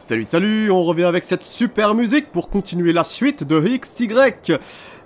Salut salut, on revient avec cette super musique pour continuer la suite de XY.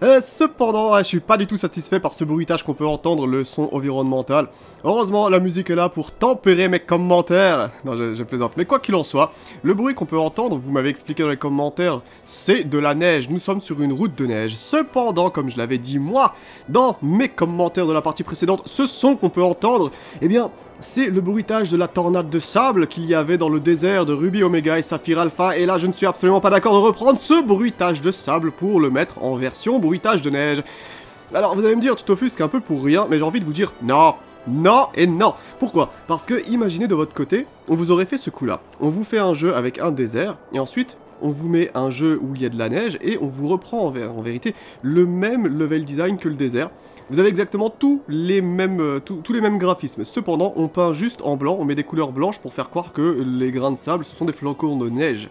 Euh, cependant, je suis pas du tout satisfait par ce bruitage qu'on peut entendre, le son environnemental. Heureusement, la musique est là pour tempérer mes commentaires. Non, je, je plaisante. Mais quoi qu'il en soit, le bruit qu'on peut entendre, vous m'avez expliqué dans les commentaires, c'est de la neige. Nous sommes sur une route de neige. Cependant, comme je l'avais dit moi, dans mes commentaires de la partie précédente, ce son qu'on peut entendre, eh bien, c'est le bruitage de la tornade de sable qu'il y avait dans le désert de Ruby Omega et Saphir Alpha, et là je ne suis absolument pas d'accord de reprendre ce bruitage de sable pour le mettre en version bruitage de neige. Alors vous allez me dire, tu t'offusques un peu pour rien, mais j'ai envie de vous dire non non et non Pourquoi? Parce que imaginez de votre côté, on vous aurait fait ce coup là. On vous fait un jeu avec un désert, et ensuite on vous met un jeu où il y a de la neige, et on vous reprend en, en vérité le même level design que le désert. Vous avez exactement tous les mêmes, euh, tous, les mêmes graphismes. Cependant, on peint juste en blanc, on met des couleurs blanches pour faire croire que les grains de sable, ce sont des flocons de neige.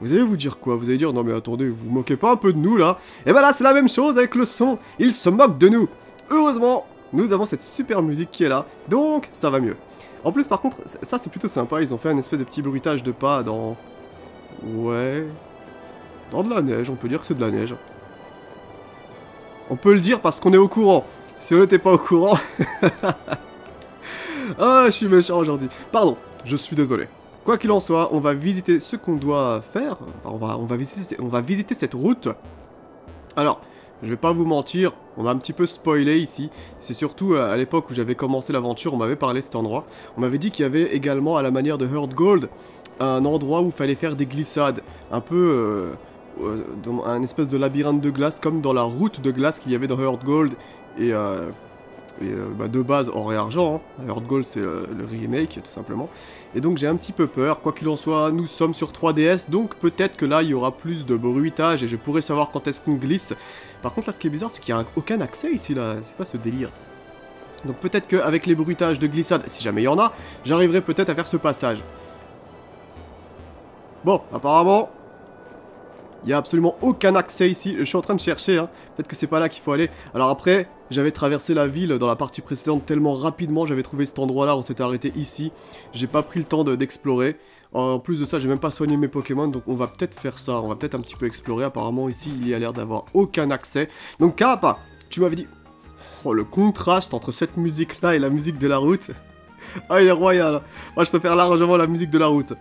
Vous allez vous dire quoi? Vous allez dire, non mais attendez, vous vous moquez pas un peu de nous là? Et ben là, c'est la même chose avec le son. Il se moque de nous. Heureusement, nous avons cette super musique qui est là, donc ça va mieux. En plus, par contre, ça c'est plutôt sympa, ils ont fait un espèce de petit bruitage de pas dans... Ouais... Dans de la neige, on peut dire que c'est de la neige. On peut le dire parce qu'on est au courant. Si on n'était pas au courant... ah, je suis méchant aujourd'hui. Pardon, je suis désolé. Quoi qu'il en soit, on va visiter ce qu'on doit faire. On va, on, va visiter, on va visiter cette route. Alors, je vais pas vous mentir, on a un petit peu spoilé ici. C'est surtout euh, à l'époque où j'avais commencé l'aventure, on m'avait parlé de cet endroit. On m'avait dit qu'il y avait également, à la manière de Heart Gold, un endroit où il fallait faire des glissades. Un peu... Euh, dans un espèce de labyrinthe de glace, comme dans la route de glace qu'il y avait dans Heart Gold. Et, euh, euh, bah, de base, or et argent. Hein. Heart Gold, c'est le, le remake, tout simplement. Et donc j'ai un petit peu peur. Quoi qu'il en soit, nous sommes sur 3DS, donc peut-être que là, il y aura plus de bruitage et je pourrai savoir quand est-ce qu'on glisse. Par contre, là, ce qui est bizarre, c'est qu'il n'y a aucun accès ici, là. C'est quoi ce délire? Donc peut-être qu'avec les bruitages de glissade, si jamais il y en a, j'arriverai peut-être à faire ce passage. Bon, apparemment, il n'y a absolument aucun accès ici. Je suis en train de chercher, hein. peut-être que c'est pas là qu'il faut aller. Alors après, j'avais traversé la ville dans la partie précédente tellement rapidement, j'avais trouvé cet endroit-là, on s'était arrêté ici. J'ai pas pris le temps d'explorer. en plus de ça, j'ai même pas soigné mes Pokémon, donc on va peut-être faire ça. On va peut-être un petit peu explorer. Apparemment ici, il y a l'air d'avoir aucun accès. Donc Kappa, tu m'avais dit... Oh, le contraste entre cette musique-là et la musique de la route. Ah, il est royal. Moi, je préfère largement la musique de la route.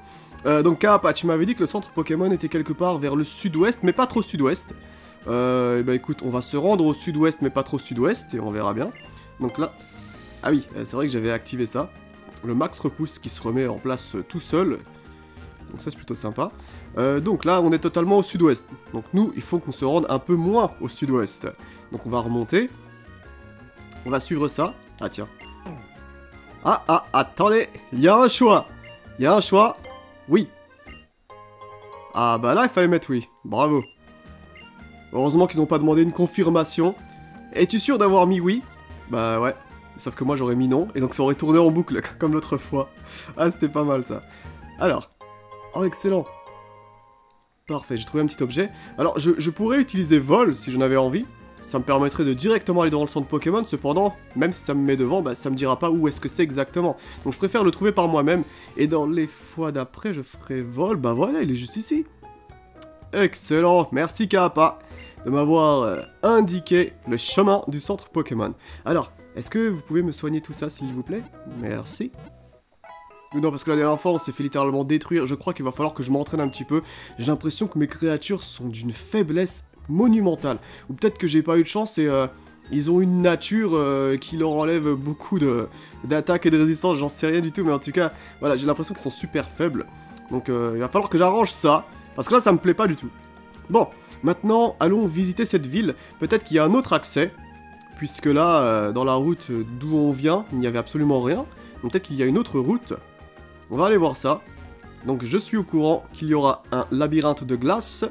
Euh, donc Kappa, tu dit que le centre Pokémon était quelque part vers le sud-ouest, mais pas trop sud-ouest. Euh, et bah écoute, on va se rendre au sud-ouest, mais pas trop sud-ouest, et on verra bien. Donc là... Ah oui, euh, c'est vrai que j'avais activé ça. Le max repousse qui se remet en place euh, tout seul. Donc ça c'est plutôt sympa. Donc là, on est totalement au sud-ouest. Donc nous, il faut qu'on se rende un peu moins au sud-ouest. Donc on va remonter. On va suivre ça. Ah tiens. Ah, ah, attendez, il y a un choix. Il y a un choix. Oui. Ah bah là, il fallait mettre oui. Bravo. Heureusement qu'ils n'ont pas demandé une confirmation. Es-tu sûr d'avoir mis oui? Bah ouais. Sauf que moi j'aurais mis non, et donc ça aurait tourné en boucle, comme l'autre fois. Ah, c'était pas mal ça. Alors. Oh, excellent. Parfait, j'ai trouvé un petit objet. Alors, je, je pourrais utiliser vol si j'en avais envie. Ça me permettrait de directement aller dans le centre Pokémon, cependant, même si ça me met devant, bah, ça me dira pas où est-ce que c'est exactement. Donc je préfère le trouver par moi-même, et dans les fois d'après, je ferai vol, bah voilà, il est juste ici. Excellent, merci Kappa de m'avoir euh, indiqué le chemin du centre Pokémon. Alors, est-ce que vous pouvez me soigner tout ça, s'il vous plaît? Merci. Non, parce que la dernière fois, on s'est fait littéralement détruire. Je crois qu'il va falloir que je m'entraîne un petit peu. J'ai l'impression que mes créatures sont d'une faiblesse monumentale. Ou peut-être que j'ai pas eu de chance et euh, ils ont une nature euh, qui leur enlève beaucoup de d'attaque et de résistance. J'en sais rien du tout, mais en tout cas, voilà, j'ai l'impression qu'ils sont super faibles. Donc euh, il va falloir que j'arrange ça. Parce que là, ça me plaît pas du tout. Bon, maintenant, allons visiter cette ville. Peut-être qu'il y a un autre accès. Puisque là, dans la route d'où on vient, il n'y avait absolument rien. Donc peut-être qu'il y a une autre route. On va aller voir ça. Donc je suis au courant qu'il y aura un labyrinthe de glace.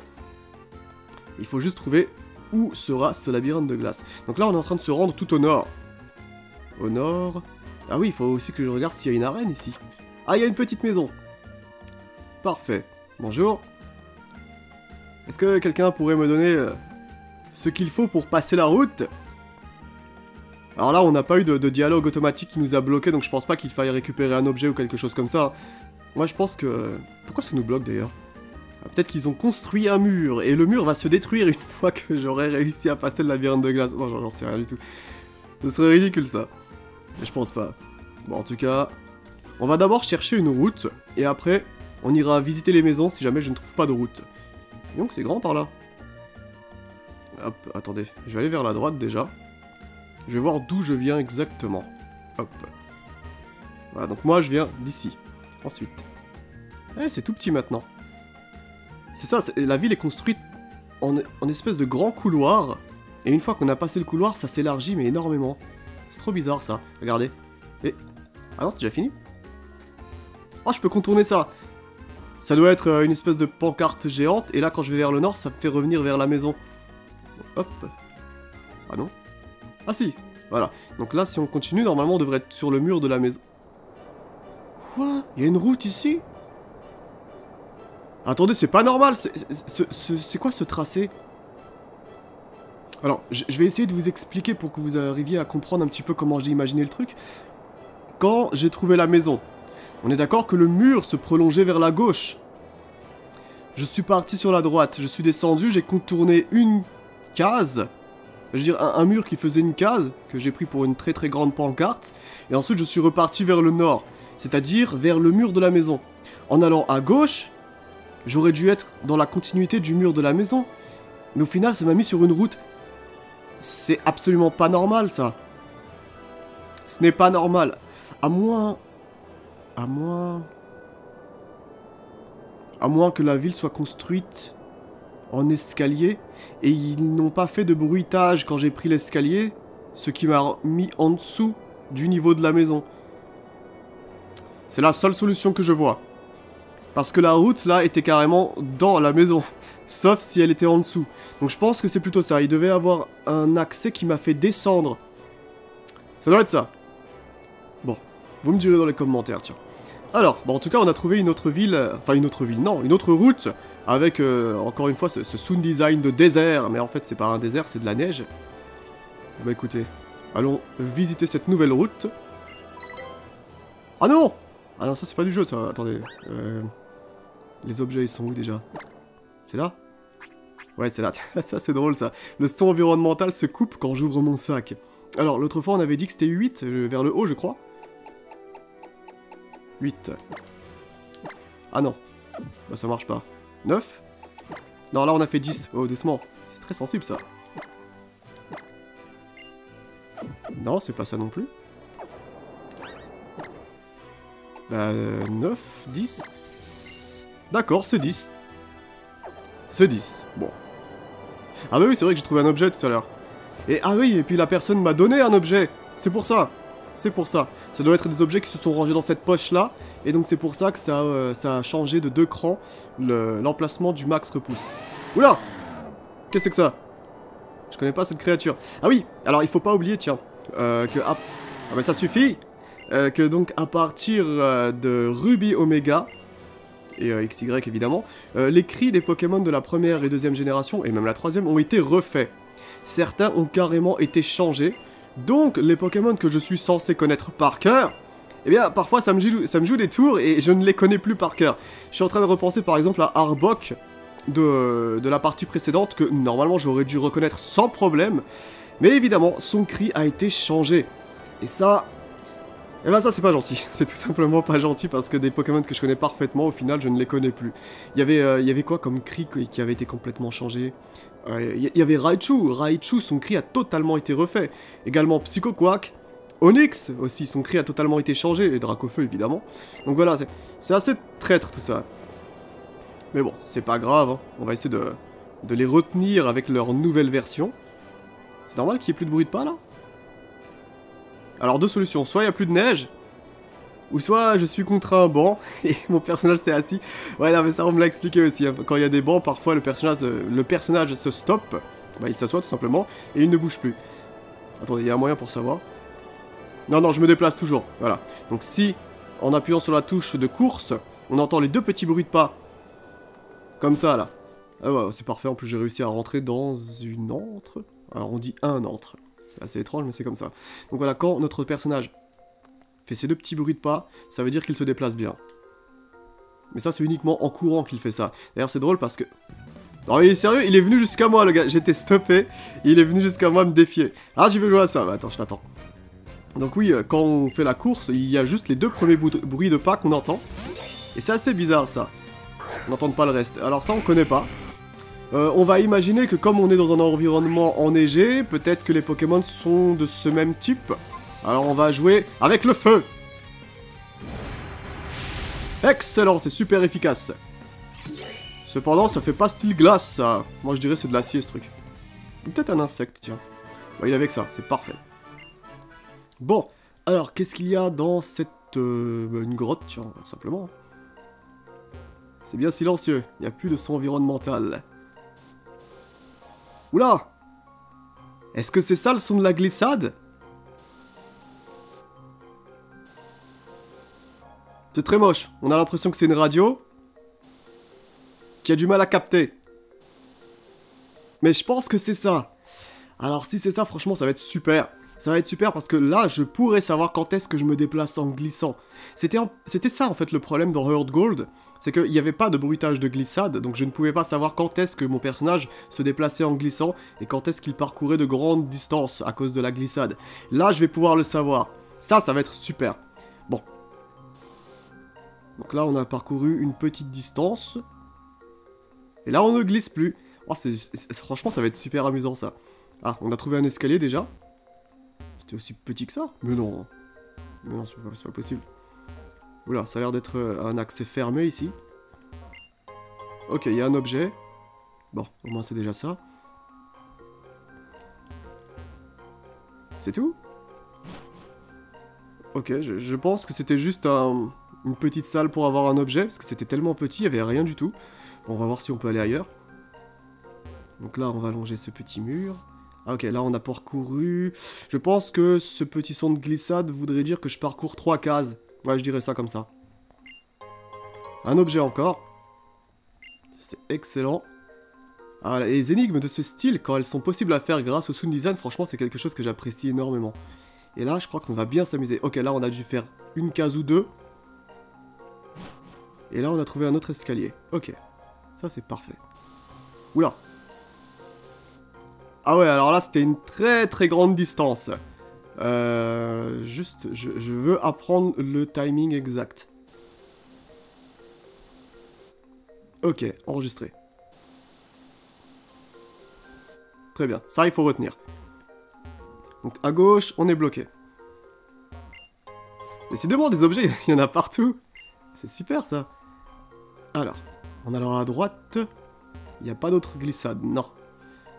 Il faut juste trouver où sera ce labyrinthe de glace. Donc là, on est en train de se rendre tout au nord. Au nord... Ah oui, il faut aussi que je regarde s'il y a une arène ici. Ah, il y a une petite maison. Parfait. Bonjour. Est-ce que quelqu'un pourrait me donner euh, ce qu'il faut pour passer la route? Alors là, on n'a pas eu de, dialogue automatique qui nous a bloqué, donc je pense pas qu'il faille récupérer un objet ou quelque chose comme ça. Moi je pense que... Pourquoi ça nous bloque d'ailleurs? Peut-être qu'ils ont construit un mur, et le mur va se détruire une fois que j'aurai réussi à passer le labyrinthe de glace. Non, j'en sais rien du tout. Ce serait ridicule ça. Mais je pense pas. Bon, en tout cas, on va d'abord chercher une route, et après, on ira visiter les maisons si jamais je ne trouve pas de route. Donc c'est grand par là. Hop, attendez, je vais aller vers la droite déjà. Je vais voir d'où je viens exactement. Hop. Voilà, donc moi je viens d'ici. Ensuite. Eh, c'est tout petit maintenant. C'est ça, la ville est construite en, espèce de grand couloir. Et une fois qu'on a passé le couloir, ça s'élargit mais énormément. C'est trop bizarre ça. Regardez. Et... Ah non, c'est déjà fini Oh, je peux contourner ça Ça doit être euh, une espèce de pancarte géante. Et là, quand je vais vers le nord, ça me fait revenir vers la maison. Hop. Ah non Ah si Voilà. Donc là, si on continue, normalement, on devrait être sur le mur de la maison. Quoi? Il y a une route ici? Attendez, c'est pas normal C'est quoi ce tracé? Alors, je vais essayer de vous expliquer pour que vous arriviez à comprendre un petit peu comment j'ai imaginé le truc. Quand j'ai trouvé la maison, on est d'accord que le mur se prolongeait vers la gauche. Je suis parti sur la droite, je suis descendu, j'ai contourné une case. Je veux dire, un, un, mur qui faisait une case, que j'ai pris pour une très très grande pancarte. Et ensuite, je suis reparti vers le nord c'est-à-dire vers le mur de la maison. En allant à gauche, j'aurais dû être dans la continuité du mur de la maison, mais au final ça m'a mis sur une route. C'est absolument pas normal ça. Ce n'est pas normal. À moins... À moins... À moins que la ville soit construite en escalier, et ils n'ont pas fait de bruitage quand j'ai pris l'escalier, ce qui m'a mis en dessous du niveau de la maison. C'est la seule solution que je vois. Parce que la route, là, était carrément dans la maison. Sauf si elle était en dessous. Donc je pense que c'est plutôt ça. Il devait avoir un accès qui m'a fait descendre. Ça doit être ça. Bon, vous me direz dans les commentaires, tiens. Alors, bon, en tout cas, on a trouvé une autre ville... Euh, enfin, une autre ville, non, une autre route. Avec, euh, encore une fois, ce, ce sound design de désert. Mais en fait, c'est pas un désert, c'est de la neige. Bah écoutez, allons visiter cette nouvelle route. Ah non ah non, ça c'est pas du jeu, ça. Attendez. Euh, les objets, ils sont où déjà? C'est là? Ouais, c'est là. ça c'est drôle, ça. Le son environnemental se coupe quand j'ouvre mon sac. Alors, l'autre fois, on avait dit que c'était 8, euh, vers le haut, je crois. 8. Ah non. Bah, ça marche pas. 9 Non, là, on a fait 10. Oh, doucement. C'est très sensible, ça. Non, c'est pas ça non plus. Bah, 9, 10 D'accord, c'est 10. C'est 10, bon. Ah bah oui, c'est vrai que j'ai trouvé un objet tout à l'heure. Et ah oui, et puis la personne m'a donné un objet. C'est pour ça. C'est pour ça. Ça doit être des objets qui se sont rangés dans cette poche-là. Et donc c'est pour ça que ça, euh, a changé de deux crans l'emplacement du max repousse. Oula Qu'est-ce que c'est que ça? Je connais pas cette créature. Ah oui, alors il faut pas oublier, tiens, euh, que... Ah, ah bah ça suffit euh, que donc à partir euh, de Ruby Omega, et euh, XY évidemment, les cris des Pokémon de la première et deuxième génération, et même la troisième, ont été refaits. Certains ont carrément été changés, donc les Pokémon que je suis censé connaître par cœur, eh bien parfois ça me, joue, des tours et je ne les connais plus par cœur. Je suis en train de repenser par exemple à Arbok de la partie précédente, que normalement j'aurais dû reconnaître sans problème, mais évidemment son cri a été changé. Et ça, et eh ben ça c'est pas gentil, c'est tout simplement pas gentil parce que des Pokémon que je connais parfaitement, au final je ne les connais plus. Il y avait, euh, il y avait quoi comme cri qui avait été complètement changé? Euh, Il y avait Raichu, Raichu son cri a totalement été refait. Également Psycho Quack, Onyx aussi son cri a totalement été changé, et Dracofeu évidemment. Donc voilà, c'est assez traître tout ça. Mais bon, c'est pas grave, hein. on va essayer de, de les retenir avec leur nouvelle version. C'est normal qu'il y ait plus de bruit de pas là? Alors deux solutions, soit il n'y a plus de neige, ou soit je suis contre un banc et mon personnage s'est assis. Ouais, non, mais ça on me l'a expliqué aussi. Hein. Quand il y a des bancs, parfois le personnage, se stoppe, bah, il s'assoit tout simplement, et il ne bouge plus. Attendez, il y a un moyen pour savoir. Non, non, je me déplace toujours. Voilà. Donc si, en appuyant sur la touche de course, on entend les deux petits bruits de pas, comme ça là. Ah ouais, c'est parfait, en plus j'ai réussi à rentrer dans une entre. Alors on dit un entre. C'est assez étrange, mais c'est comme ça. Donc voilà, quand notre personnage fait ces deux petits bruits de pas, ça veut dire qu'il se déplace bien. Mais ça, c'est uniquement en courant qu'il fait ça. D'ailleurs, c'est drôle parce que... Non, est sérieux, il est venu jusqu'à moi, le gars. J'étais stoppé. Il est venu jusqu'à moi me défier. Ah, tu veux jouer à ça? Bah, Attends, je t'attends. Donc oui, euh, quand on fait la course, il y a juste les deux premiers bruits de pas qu'on entend. Et c'est assez bizarre, ça. On n'entend pas le reste. Alors ça, on connaît pas. Euh, on va imaginer que comme on est dans un environnement enneigé, peut-être que les Pokémon sont de ce même type. Alors on va jouer avec le feu Excellent, c'est super efficace. Cependant, ça fait pas style glace, ça. Moi, je dirais c'est de l'acier, ce truc. Peut-être un insecte, tiens. Bah, il est avec ça, c'est parfait. Bon, alors, qu'est-ce qu'il y a dans cette... Euh, une grotte, tiens, simplement? C'est bien silencieux, il n'y a plus de son environnemental. Oula Est-ce que c'est ça le son de la glissade? C'est très moche. On a l'impression que c'est une radio qui a du mal à capter. Mais je pense que c'est ça. Alors si c'est ça, franchement, ça va être super. Ça va être super parce que là, je pourrais savoir quand est-ce que je me déplace en glissant. C'était ça en fait le problème dans Heart Gold. C'est qu'il n'y avait pas de bruitage de glissade, donc je ne pouvais pas savoir quand est-ce que mon personnage se déplaçait en glissant et quand est-ce qu'il parcourait de grandes distances à cause de la glissade. Là, je vais pouvoir le savoir. Ça, ça va être super. Bon, donc là, on a parcouru une petite distance. Et là, on ne glisse plus. Oh, franchement, ça va être super amusant, ça. Ah, on a trouvé un escalier, déjà. C'était aussi petit que ça Mais non. Mais non, c'est pas, possible. Oula, ça a l'air d'être euh, un accès fermé, ici. Ok, il y a un objet. Bon, au moins, c'est déjà ça. C'est tout? Ok, je pense que c'était juste un une petite salle pour avoir un objet, parce que c'était tellement petit, il n'y avait rien du tout. Bon, on va voir si on peut aller ailleurs. Donc là, on va longer ce petit mur. Ok, là on a parcouru... Je pense que ce petit son de glissade voudrait dire que je parcours trois cases. Ouais, je dirais ça comme ça. Un objet encore. C'est excellent. Ah, les énigmes de ce style, quand elles sont possibles à faire grâce au sound design, franchement c'est quelque chose que j'apprécie énormément. Et là, je crois qu'on va bien s'amuser. Ok, là on a dû faire une case ou deux. Et là, on a trouvé un autre escalier. Ok. Ça, c'est parfait. Oula. Ah ouais, alors là, c'était une très très grande distance. Euh, juste, je, veux apprendre le timing exact. Ok, enregistré. Très bien, ça il faut retenir. Donc à gauche, on est bloqué. Décidément, des objets, il y en a partout. C'est super ça. Alors, en allant à droite, il n'y a pas d'autre glissade, non.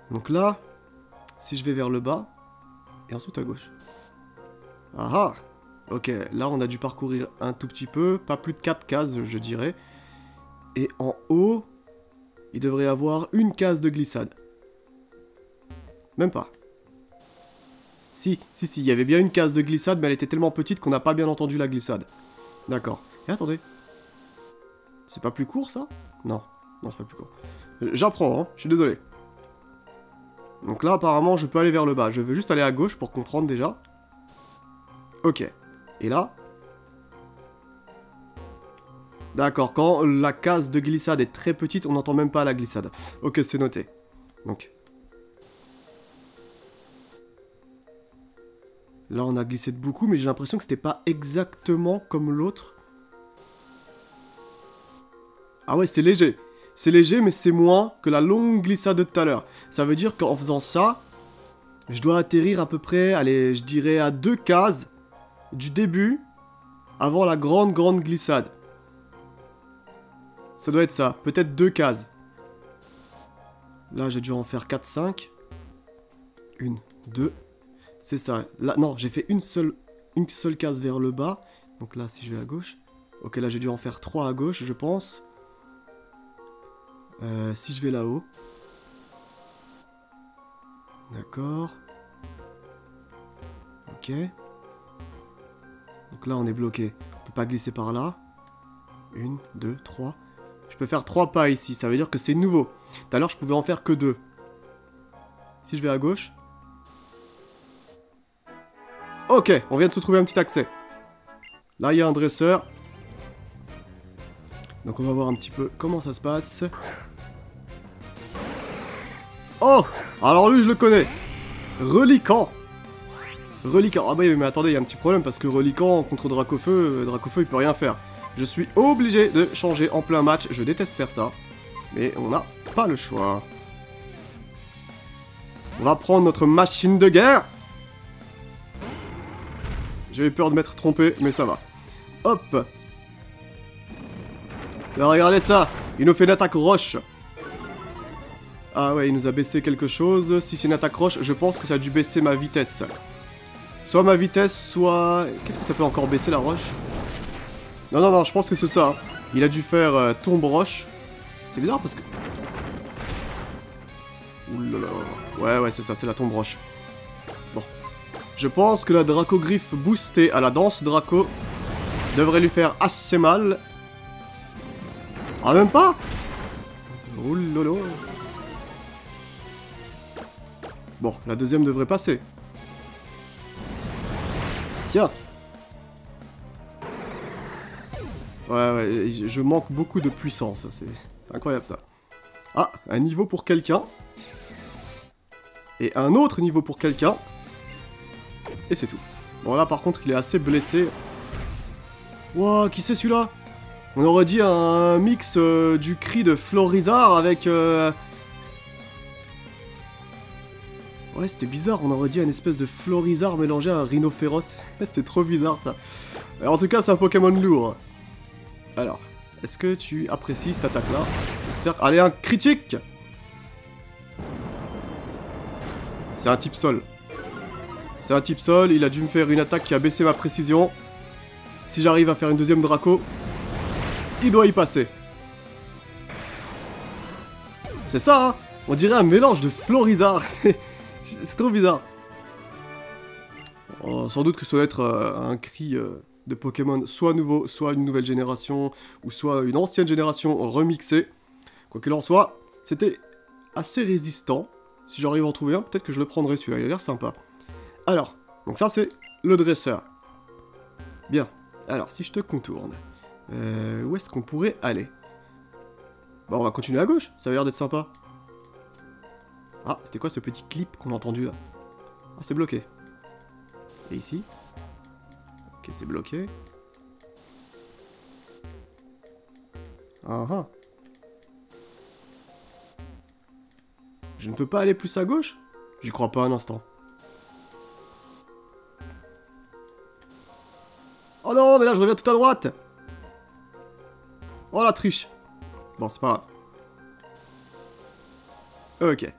Donc là, si je vais vers le bas, et ensuite à gauche. Ah ah Ok, là on a dû parcourir un tout petit peu, pas plus de 4 cases je dirais. Et en haut, il devrait y avoir une case de glissade. Même pas. Si, si, si, il y avait bien une case de glissade, mais elle était tellement petite qu'on n'a pas bien entendu la glissade. D'accord. Et attendez, c'est pas plus court, ça? Non. Non, c'est pas plus court. Euh, j'apprends, hein. Je suis désolé. Donc là, apparemment, je peux aller vers le bas. Je veux juste aller à gauche pour comprendre déjà. Ok. Et là D'accord, quand la case de glissade est très petite, on n'entend même pas la glissade. Ok, c'est noté. Donc. Là, on a glissé de beaucoup, mais j'ai l'impression que c'était pas exactement comme l'autre. Ah ouais, c'est léger. C'est léger, mais c'est moins que la longue glissade de tout à l'heure. Ça veut dire qu'en faisant ça, je dois atterrir à peu près, allez, je dirais à deux cases du début avant la grande, grande glissade. Ça doit être ça. Peut-être deux cases. Là, j'ai dû en faire 4, 5. Une, deux. C'est ça. Non, j'ai fait une seule, une seule case vers le bas. Donc là, si je vais à gauche. Ok, là, j'ai dû en faire 3 à gauche, je pense. Euh, si je vais là-haut. D'accord. Ok. Donc là, on est bloqué. On peut pas glisser par là. Une, deux, trois. Je peux faire trois pas ici. Ça veut dire que c'est nouveau. Tout à l'heure, je pouvais en faire que deux. Si je vais à gauche. Ok, on vient de se trouver un petit accès. Là, il y a un dresseur. Donc on va voir un petit peu comment ça se passe. Oh Alors lui, je le connais. Reliquant. Reliquant. Ah bah mais attendez, il y a un petit problème parce que Reliquant contre Dracofeu, euh, Dracofeu il peut rien faire. Je suis obligé de changer en plein match. Je déteste faire ça. Mais on n'a pas le choix. On va prendre notre machine de guerre. J'avais peur de m'être trompé, mais ça va. Hop Regardez ça Il nous fait une attaque roche Ah ouais, il nous a baissé quelque chose. Si c'est une attaque roche, je pense que ça a dû baisser ma vitesse. Soit ma vitesse, soit... Qu'est-ce que ça peut encore baisser, la roche? Non, non, non, je pense que c'est ça. Il a dû faire euh, tombe roche. C'est bizarre parce que... Oulala. Ouais, ouais, c'est ça, c'est la tombe roche. Bon. Je pense que la Dracogriffe boostée à la danse Draco devrait lui faire assez mal. Ah, même pas? Oulala. Bon, la deuxième devrait passer. Tiens Ouais, ouais, je manque beaucoup de puissance, c'est incroyable ça. Ah, un niveau pour quelqu'un. Et un autre niveau pour quelqu'un. Et c'est tout. Bon là par contre il est assez blessé. Wow, qui c'est celui-là? On aurait dit un mix euh, du cri de Florizard avec... Euh, ouais c'était bizarre, on aurait dit un espèce de Florizard mélangé à un rhino féroce. c'était trop bizarre ça. en tout cas c'est un Pokémon lourd. Alors, est-ce que tu apprécies cette attaque là J'espère... Allez un critique C'est un type sol. C'est un type sol, il a dû me faire une attaque qui a baissé ma précision. Si j'arrive à faire une deuxième Draco, il doit y passer. C'est ça, hein On dirait un mélange de Florizard. C'est trop bizarre. Oh, sans doute que ça doit être euh, un cri euh, de Pokémon soit nouveau, soit une nouvelle génération, ou soit une ancienne génération remixée. Quoi qu'il en soit, c'était assez résistant. Si j'arrive à en trouver un, peut-être que je le prendrai celui-là, il a l'air sympa. Alors, donc ça c'est le dresseur. Bien, alors si je te contourne, euh, où est-ce qu'on pourrait aller? Bon, on va continuer à gauche, ça a l'air d'être sympa. Ah, c'était quoi ce petit clip qu'on a entendu là Ah, c'est bloqué. Et ici Ok, c'est bloqué. Ah ah Je ne peux pas aller plus à gauche? J'y crois pas un instant. Oh non, mais là je reviens tout à droite Oh la triche Bon, c'est pas grave. Ok.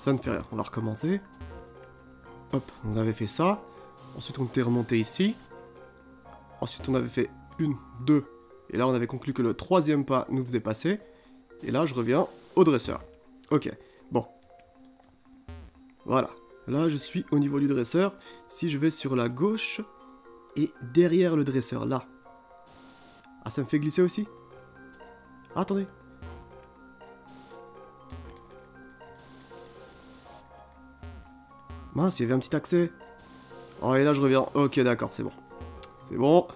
Ça ne fait rien. On va recommencer. Hop, on avait fait ça. Ensuite, on était remonté ici. Ensuite, on avait fait une, deux. Et là, on avait conclu que le troisième pas nous faisait passer. Et là, je reviens au dresseur. Ok. Bon. Voilà. Là, je suis au niveau du dresseur. Si je vais sur la gauche, et derrière le dresseur, là. Ah, ça me fait glisser aussi ah, Attendez. Mince, il y avait un petit accès. Oh, et là, je reviens. Ok, d'accord, c'est bon. C'est bon.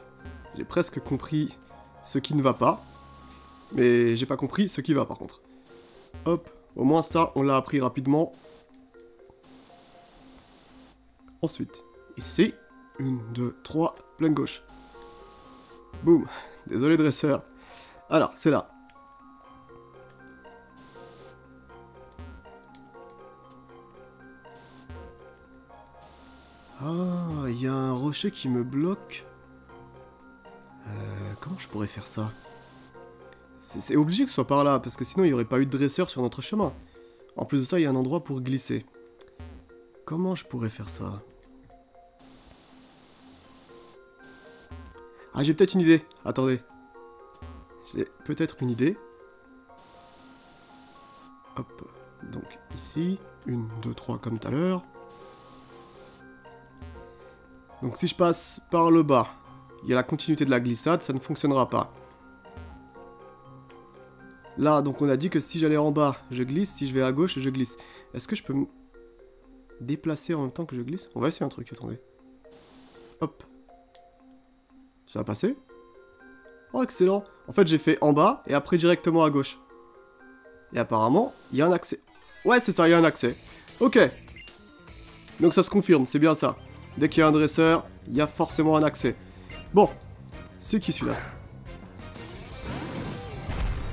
J'ai presque compris ce qui ne va pas. Mais j'ai pas compris ce qui va, par contre. Hop, au moins ça, on l'a appris rapidement. Ensuite, ici, une, deux, trois, pleine gauche. Boum, désolé dresseur. Alors, c'est là. Ah, il y a un rocher qui me bloque. Euh, comment je pourrais faire ça? C'est obligé que ce soit par là, parce que sinon il n'y aurait pas eu de dresseur sur notre chemin. En plus de ça, il y a un endroit pour glisser. Comment je pourrais faire ça? Ah, j'ai peut-être une idée. Attendez. J'ai peut-être une idée. Hop. Donc ici, une, deux, trois comme tout à l'heure. Donc si je passe par le bas, il y a la continuité de la glissade, ça ne fonctionnera pas. Là, donc on a dit que si j'allais en bas, je glisse, si je vais à gauche, je glisse. Est-ce que je peux me déplacer en même temps que je glisse? On va essayer un truc, attendez. Hop. Ça va passer? Oh, excellent. En fait, j'ai fait en bas et après directement à gauche. Et apparemment, il y a un accès. Ouais, c'est ça, il y a un accès. Ok. Donc ça se confirme, c'est bien ça. Dès qu'il y a un dresseur, il y a forcément un accès. Bon. C'est qui celui-là?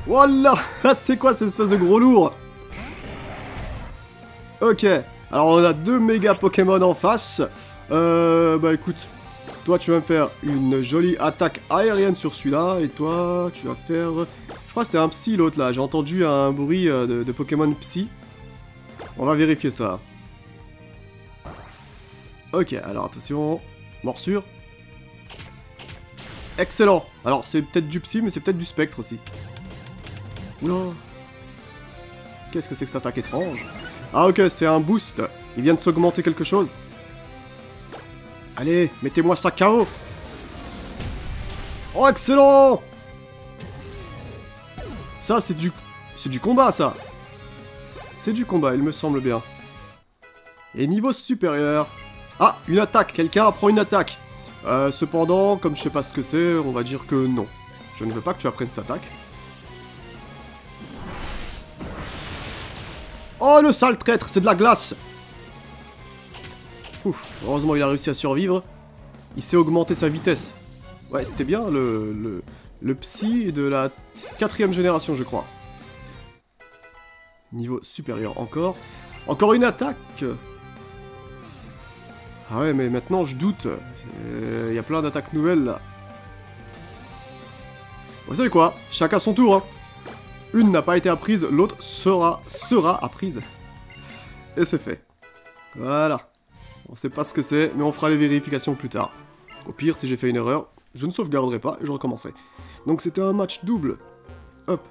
Voilà C'est quoi cette espèce de gros lourd? Ok. Alors on a deux méga Pokémon en face. Euh, bah écoute, toi tu vas me faire une jolie attaque aérienne sur celui-là, et toi tu vas faire... Je crois que c'était un psy l'autre là, j'ai entendu un bruit euh, de, de, Pokémon psy. On va vérifier ça. Ok, alors attention, morsure. Excellent Alors c'est peut-être du psy, mais c'est peut-être du spectre aussi. Oula Qu'est-ce que c'est que cette attaque étrange? Ah ok, c'est un boost. Il vient de s'augmenter quelque chose. Allez, mettez-moi ça KO. Oh, excellent Ça, c'est du... C'est du combat, ça. C'est du combat, il me semble bien. Et niveau supérieur... Ah, une attaque. Quelqu'un apprend une attaque. Euh, cependant, comme je sais pas ce que c'est, on va dire que non. Je ne veux pas que tu apprennes cette attaque. Oh, le sale traître, c'est de la glace Ouf, heureusement il a réussi à survivre. Il s'est augmenté sa vitesse. Ouais, c'était bien le, le, le psy de la quatrième génération, je crois. Niveau supérieur encore. Encore une attaque Ah ouais, mais maintenant je doute. Euh, il y a plein d'attaques nouvelles là. Vous savez quoi? Chacun son tour, hein une n'a pas été apprise, l'autre sera, sera apprise. Et c'est fait. Voilà. On sait pas ce que c'est, mais on fera les vérifications plus tard. Au pire, si j'ai fait une erreur, je ne sauvegarderai pas et je recommencerai. Donc c'était un match double. Hop.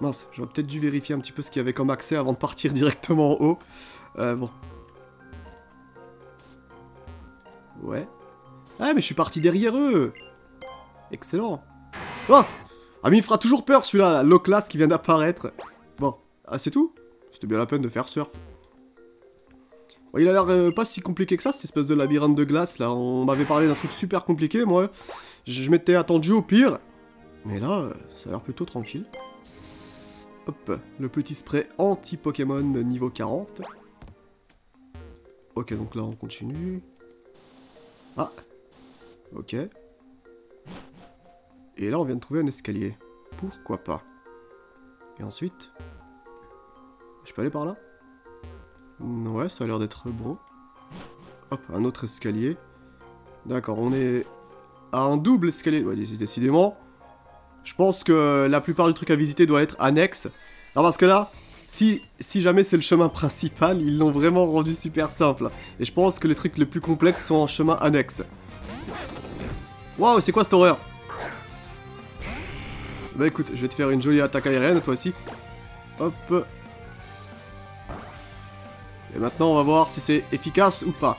Mince, j'aurais peut-être dû vérifier un petit peu ce qu'il y avait comme accès avant de partir directement en haut. Euh, bon. Ouais. Ah, mais je suis parti derrière eux Excellent. Oh ah mais il fera toujours peur celui-là, low class qui vient d'apparaître. Bon, ah c'est tout? C'était bien la peine de faire surf. il a l'air euh, pas si compliqué que ça, cette espèce de labyrinthe de glace là. On m'avait parlé d'un truc super compliqué, moi. Je, m'étais attendu au pire. Mais là, euh, ça a l'air plutôt tranquille. Hop, le petit spray anti-Pokémon niveau 40. Ok, donc là on continue. Ah, ok. Et là, on vient de trouver un escalier. Pourquoi pas? Et ensuite... Je peux aller par là? Ouais, ça a l'air d'être bon. Hop, un autre escalier. D'accord, on est à un double escalier. Ouais, décidément. Je pense que la plupart du truc à visiter doit être annexe. Alors parce que là, si, si jamais c'est le chemin principal, ils l'ont vraiment rendu super simple. Et je pense que les trucs les plus complexes sont en chemin annexe. Waouh, c'est quoi cette horreur? Bah écoute, je vais te faire une jolie attaque aérienne, toi aussi. Hop. Et maintenant, on va voir si c'est efficace ou pas.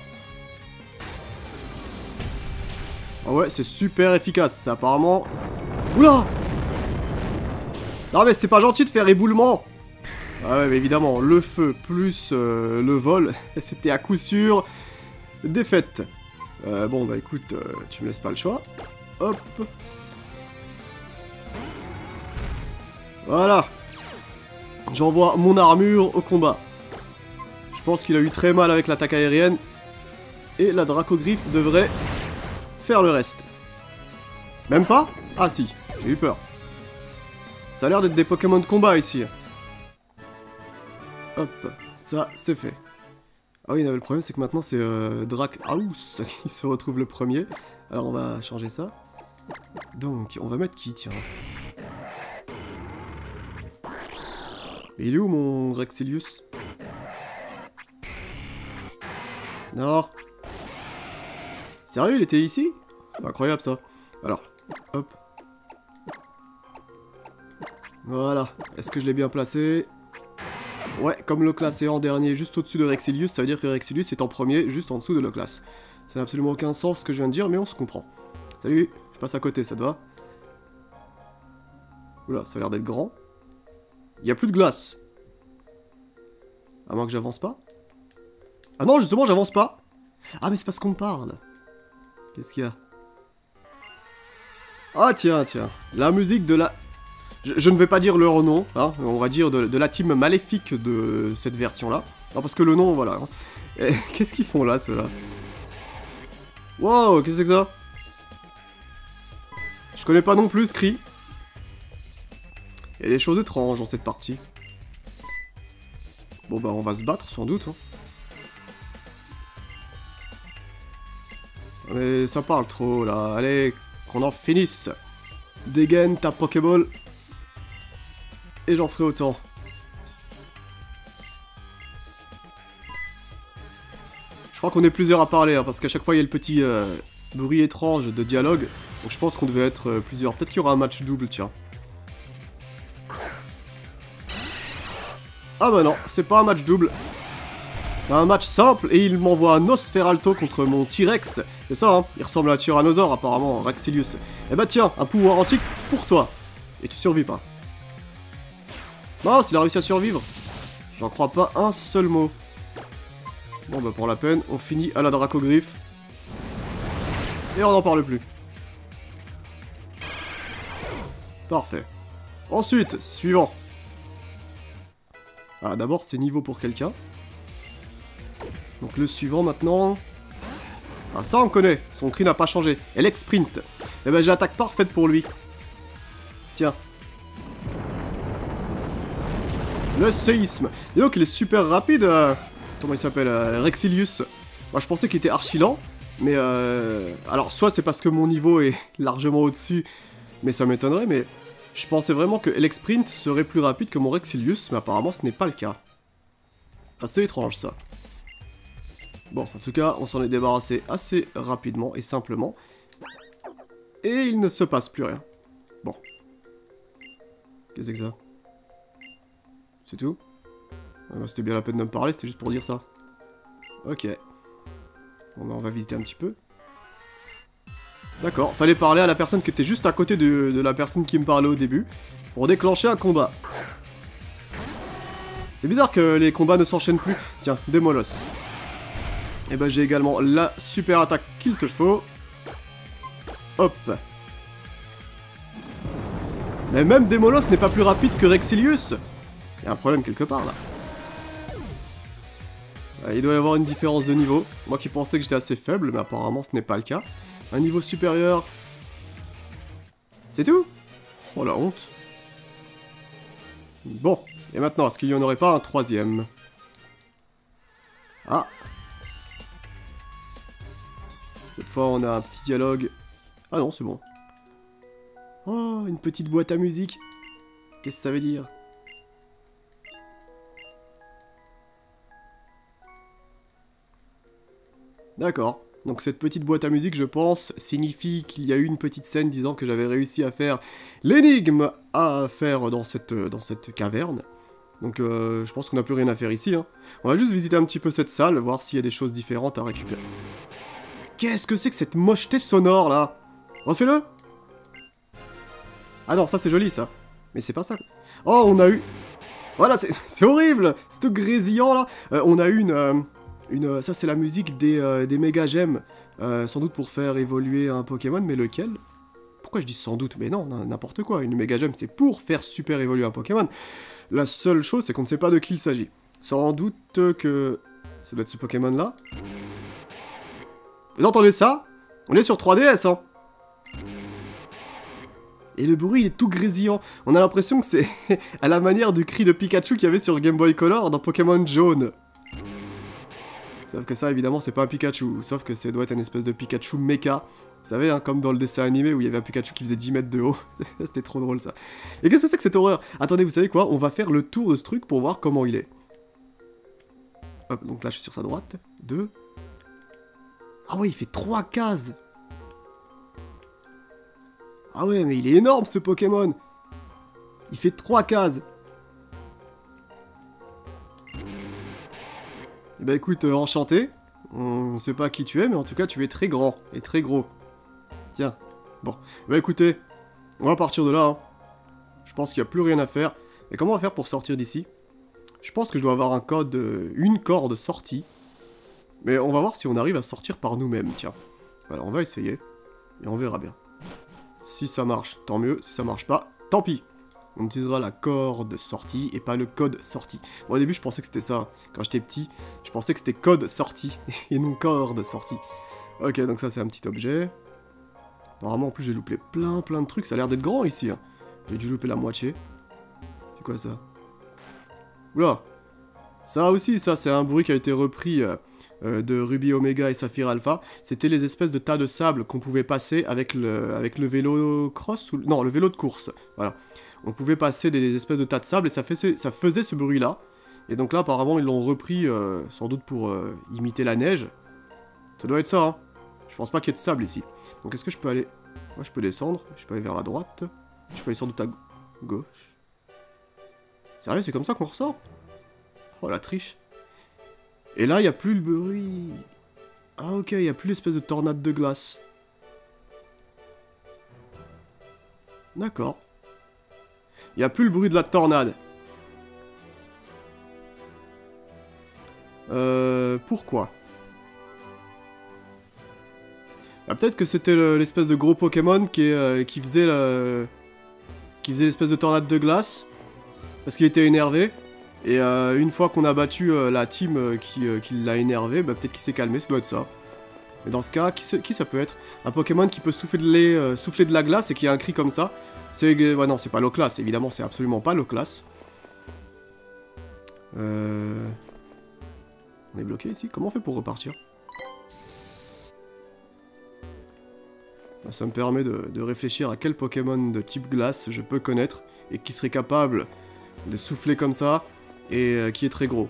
Ah ouais, c'est super efficace, ça, apparemment... Oula Non mais c'est pas gentil de faire éboulement Ah ouais, mais évidemment, le feu plus euh, le vol, c'était à coup sûr défaite. Euh, bon, bah écoute, euh, tu me laisses pas le choix. Hop Voilà. J'envoie mon armure au combat. Je pense qu'il a eu très mal avec l'attaque aérienne. Et la Dracogriffe devrait faire le reste. Même pas? Ah si, j'ai eu peur. Ça a l'air d'être des Pokémon de combat ici. Hop, ça c'est fait. Ah oui, le problème c'est que maintenant c'est euh, House qui se retrouve le premier. Alors on va changer ça. Donc, on va mettre qui, tiens? Mais il est où mon Rexilius Non Sérieux, il était ici? Incroyable ça. Alors, hop. Voilà. Est-ce que je l'ai bien placé? Ouais, comme le class est en dernier, juste au-dessus de Rexilius, ça veut dire que Rexilius est en premier, juste en dessous de le class. Ça n'a absolument aucun sens ce que je viens de dire, mais on se comprend. Salut, je passe à côté, ça te va? Oula, ça a l'air d'être grand. Il y a plus de glace. À moins que j'avance pas. Ah non, justement, j'avance pas. Ah, mais c'est parce qu'on parle. Qu'est-ce qu'il y a? Ah tiens, tiens, la musique de la... Je, ne vais pas dire leur nom, hein, on va dire de, la team maléfique de cette version-là. Non, parce que le nom, voilà. Hein. Qu'est-ce qu'ils font là, ceux-là? Wow, qu'est-ce que c'est que ça? Je connais pas non plus ce cri. Il y a des choses étranges dans cette partie. Bon bah on va se battre sans doute. Hein. Mais ça parle trop là. Allez, qu'on en finisse. Dégaine ta Pokéball. Et j'en ferai autant. Je crois qu'on est plusieurs à parler, hein, parce qu'à chaque fois il y a le petit euh, bruit étrange de dialogue. Donc je pense qu'on devait être euh, plusieurs. Peut-être qu'il y aura un match double, tiens. Ah bah non, c'est pas un match double. C'est un match simple et il m'envoie un Nosferalto contre mon T-Rex. C'est ça, hein Il ressemble à un tyrannosaure apparemment, Rexilius. Eh bah tiens, un pouvoir antique pour toi. Et tu survis pas. Non, il a réussi à survivre. J'en crois pas un seul mot. Bon bah pour la peine, on finit à la Dracogriffe. Et on n'en parle plus. Parfait. Ensuite, suivant. Ah, d'abord, c'est niveau pour quelqu'un. Donc le suivant maintenant... Ah, ça on connaît. Son cri n'a pas changé. Elle sprint. Eh ben, j'ai l'attaque parfaite pour lui. Tiens. Le séisme. Et donc, il est super rapide. Euh, comment il s'appelle euh, Rexilius. Moi, je pensais qu'il était archi lent. Mais euh... Alors, soit c'est parce que mon niveau est largement au-dessus. Mais ça m'étonnerait, mais... Je pensais vraiment que Sprint serait plus rapide que mon Rexilius, mais apparemment ce n'est pas le cas. Assez étrange ça. Bon, en tout cas, on s'en est débarrassé assez rapidement et simplement. Et il ne se passe plus rien. Bon. Qu'est-ce que ça? C'est tout bah, C'était bien la peine de me parler, c'était juste pour dire ça. Ok. Bon, bah, on va visiter un petit peu. D'accord, fallait parler à la personne qui était juste à côté de, la personne qui me parlait au début, pour déclencher un combat. C'est bizarre que les combats ne s'enchaînent plus. Tiens, Démolos. Et eh ben j'ai également la super attaque qu'il te faut. Hop. Mais même Démolos n'est pas plus rapide que Rexilius. Y a un problème quelque part là. Il doit y avoir une différence de niveau. Moi qui pensais que j'étais assez faible, mais apparemment ce n'est pas le cas un niveau supérieur. C'est tout? Oh la honte. Bon, et maintenant, est-ce qu'il n'y en aurait pas un troisième? Ah Cette fois, on a un petit dialogue. Ah non, c'est bon. Oh, une petite boîte à musique. Qu'est-ce que ça veut dire? D'accord. Donc cette petite boîte à musique, je pense, signifie qu'il y a eu une petite scène disant que j'avais réussi à faire l'énigme à faire dans cette, dans cette caverne. Donc euh, je pense qu'on n'a plus rien à faire ici. Hein. On va juste visiter un petit peu cette salle, voir s'il y a des choses différentes à récupérer. Qu'est-ce que c'est que cette mocheté sonore là? Refais-le Ah non, ça c'est joli ça. Mais c'est pas ça. Oh, on a eu... Voilà, c'est horrible C'est tout grésillant là. Euh, on a eu une... Euh, une, ça, c'est la musique des, euh, des méga. Euh, sans doute pour faire évoluer un Pokémon, mais lequel? Pourquoi je dis sans doute? Mais non, n'importe quoi. Une méga gemme, c'est pour faire super évoluer un Pokémon. La seule chose, c'est qu'on ne sait pas de qui il s'agit. Sans doute que... Ça doit être ce Pokémon-là. Vous entendez ça? On est sur 3DS, hein et le bruit, il est tout grésillant. On a l'impression que c'est à la manière du cri de Pikachu qu'il y avait sur Game Boy Color dans Pokémon Jaune. Sauf que ça, évidemment, c'est pas un Pikachu. Sauf que ça doit être une espèce de Pikachu mecha. Vous savez, hein, comme dans le dessin animé où il y avait un Pikachu qui faisait 10 mètres de haut. C'était trop drôle, ça. Et qu'est-ce que c'est que cette horreur? Attendez, vous savez quoi? On va faire le tour de ce truc pour voir comment il est. Hop, donc là, je suis sur sa droite. Deux. Ah ouais, il fait trois cases Ah ouais, mais il est énorme, ce Pokémon Il fait trois cases bah écoute, euh, enchanté. On sait pas qui tu es, mais en tout cas tu es très grand et très gros. Tiens, bon. Bah écoutez, on va partir de là. Hein. Je pense qu'il n'y a plus rien à faire. Et comment on va faire pour sortir d'ici? Je pense que je dois avoir un code, euh, une corde sortie. Mais on va voir si on arrive à sortir par nous-mêmes, tiens. Voilà, on va essayer. Et on verra bien. Si ça marche, tant mieux. Si ça marche pas, tant pis. On utilisera la corde sortie et pas le code sortie. Au début, je pensais que c'était ça. Quand j'étais petit, je pensais que c'était code sortie et non corde sortie. Ok, donc ça, c'est un petit objet. Apparemment, en plus, j'ai loupé plein, plein de trucs. Ça a l'air d'être grand ici. Hein. J'ai dû louper la moitié. C'est quoi ça? Oula Ça aussi, ça, c'est un bruit qui a été repris euh, euh, de Ruby Omega et Saphir Alpha. C'était les espèces de tas de sable qu'on pouvait passer avec le, avec le vélo cross ou... Non, le vélo de course. Voilà. On pouvait passer des espèces de tas de sable et ça, faisait ce bruit-là. Et donc là, apparemment, ils l'ont repris, euh, sans doute pour imiter la neige. Ça doit être ça, hein. Je pense pas qu'il y ait de sable ici. Donc est-ce que je peux aller... Moi, je peux descendre. Je peux aller vers la droite. Je peux aller sans doute à gauche. Sérieux, c'est comme ça qu'on ressort? Oh, la triche. Et là, il n'y a plus le bruit. Ah, ok, il n'y a plus l'espèce de tornade de glace. D'accord. Il a plus le bruit de la tornade. Euh, pourquoi? Ah, Peut-être que c'était l'espèce de gros Pokémon qui, euh, qui faisait qui l'espèce de tornade de glace parce qu'il était énervé. Et euh, une fois qu'on a battu euh, la team euh, qui, l'a énervé, bah, peut-être qu'il s'est calmé, ça doit être ça. Et dans ce cas, qui, ça peut être Un Pokémon qui peut souffler de, souffler de la glace et qui a un cri comme ça. C'est... Ouais, non, c'est pas classe évidemment, c'est absolument pas classe Euh... On est bloqué ici Comment on fait pour repartir Ça me permet de, de réfléchir à quel Pokémon de type glace je peux connaître et qui serait capable de souffler comme ça, et euh, qui est très gros.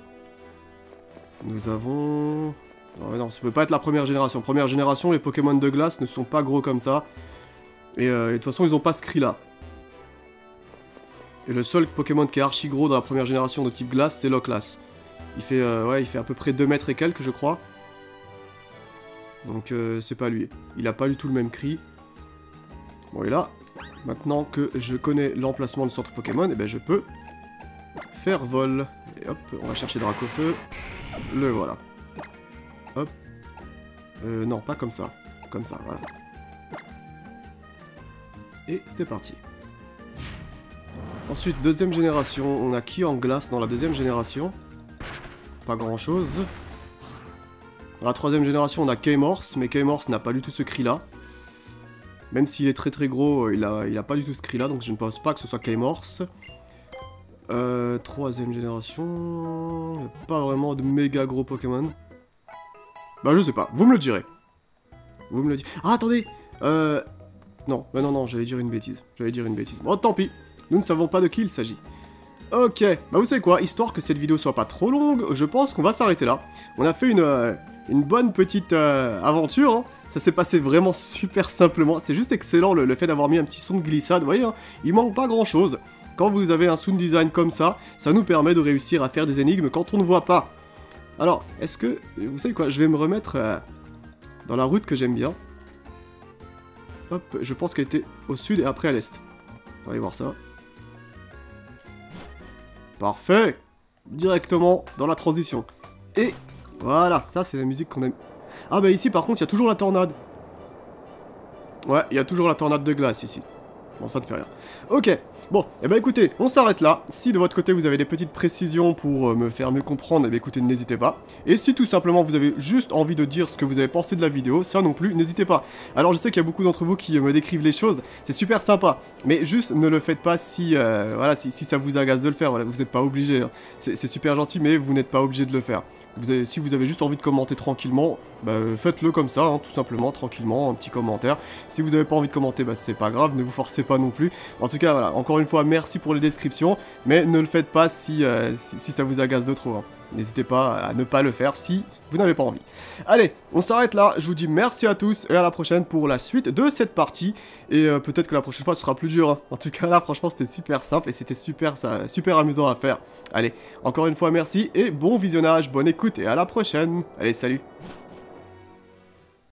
Nous avons... Non, non, ça peut pas être la première génération. Première génération, les Pokémon de glace ne sont pas gros comme ça. Et, euh, de toute façon, ils ont pas ce cri-là. Et le seul Pokémon qui est archi gros dans la première génération de type glace, c'est Loclas. Il fait, euh, ouais, il fait à peu près 2 mètres et quelques, je crois. Donc, c'est pas lui. Il a pas du tout le même cri. Bon, et là, maintenant que je connais l'emplacement de centre Pokémon, eh ben je peux Faire vol. Et hop, on va chercher Dracofeu. Le voilà. Euh, non, pas comme ça. Comme ça, voilà. Et c'est parti. Ensuite, deuxième génération. On a qui en glace dans la deuxième génération? Pas grand chose. Dans la troisième génération, on a K-Morse, mais K-Morse n'a pas du tout ce cri-là. Même s'il est très très gros, il a, il a pas du tout ce cri-là, donc je ne pense pas que ce soit K-Morse. Euh, troisième génération... pas vraiment de méga gros Pokémon. Bah je sais pas, vous me le direz. Vous me le dites. Ah attendez Euh... Non, bah non, non, j'allais dire une bêtise. J'allais dire une bêtise. Bon, tant pis. Nous ne savons pas de qui il s'agit. Ok, bah vous savez quoi, histoire que cette vidéo soit pas trop longue, je pense qu'on va s'arrêter là. On a fait une, euh, une bonne petite euh, aventure, hein. Ça s'est passé vraiment super simplement. C'est juste excellent le, fait d'avoir mis un petit son de glissade. Vous voyez, hein, il manque pas grand chose. Quand vous avez un sound design comme ça, ça nous permet de réussir à faire des énigmes quand on ne voit pas. Alors, est-ce que... Vous savez quoi Je vais me remettre euh, dans la route que j'aime bien. Hop, je pense qu'elle était au sud et après à l'est. On va aller voir ça. Parfait Directement dans la transition. Et voilà, ça c'est la musique qu'on aime. Ah bah ici par contre, il y a toujours la tornade. Ouais, il y a toujours la tornade de glace ici. Bon, ça ne fait rien. Ok, Bon, et eh ben écoutez, on s'arrête là. Si de votre côté vous avez des petites précisions pour euh, me faire mieux comprendre, et eh ben écoutez, n'hésitez pas. Et si tout simplement vous avez juste envie de dire ce que vous avez pensé de la vidéo, ça non plus, n'hésitez pas. Alors je sais qu'il y a beaucoup d'entre vous qui me décrivent les choses, c'est super sympa, mais juste ne le faites pas si, euh, voilà, si, ça vous agace de le faire, vous n'êtes pas obligé. Hein. C'est super gentil, mais vous n'êtes pas obligé de le faire si vous avez juste envie de commenter tranquillement, bah, faites-le comme ça, hein, tout simplement, tranquillement, un petit commentaire. Si vous n'avez pas envie de commenter, bah, c'est pas grave, ne vous forcez pas non plus. En tout cas, encore une fois, merci pour les descriptions, mais ne le faites pas si, euh, ça vous agace de trop. Hein. N'hésitez pas à ne pas le faire si vous n'avez pas envie. Allez, on s'arrête là. Je vous dis merci à tous et à la prochaine pour la suite de cette partie. Et euh, peut-être que la prochaine fois ce sera plus dur. Hein. En tout cas là, franchement, c'était super simple et c'était super, super amusant à faire. Allez, encore une fois, merci et bon visionnage, bonne écoute et à la prochaine. Allez, salut